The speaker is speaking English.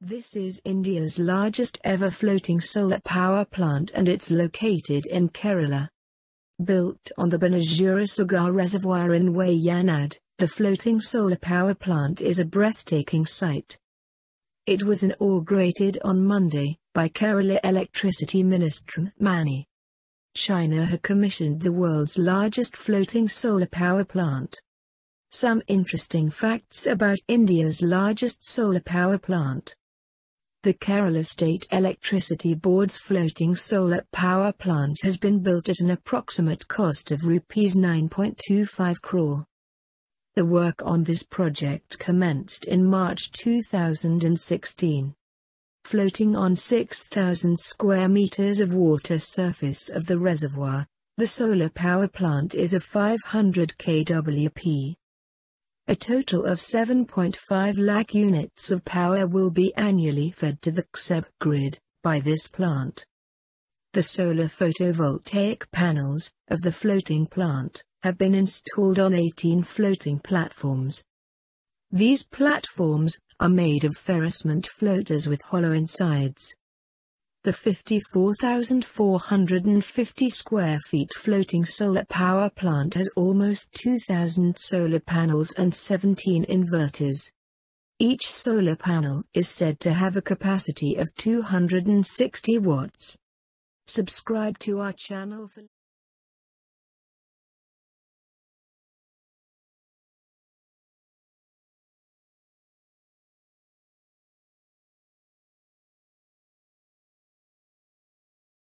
This is India's largest ever floating solar power plant and it's located in Kerala. Built on the Banasura Sagar Reservoir in Wayanad, the floating solar power plant is a breathtaking sight. It was inaugurated on Monday by Kerala Electricity Minister Mani. China had commissioned the world's largest floating solar power plant. Some interesting facts about India's largest solar power plant. The Kerala State Electricity Board's floating solar power plant has been built at an approximate cost of Rs 9.25 crore. The work on this project commenced in March 2016. Floating on 6,000 square meters of water surface of the reservoir, the solar power plant is of 500 kWp. A total of 7.5 lakh units of power will be annually fed to the KSEB grid by this plant. The solar photovoltaic panels of the floating plant have been installed on 18 floating platforms. These platforms are made of ferrocement floaters with hollow insides. The 54,450 square feet floating solar power plant has almost 2,000 solar panels and 17 inverters. Each solar panel is said to have a capacity of 260 watts. Subscribe to our channel for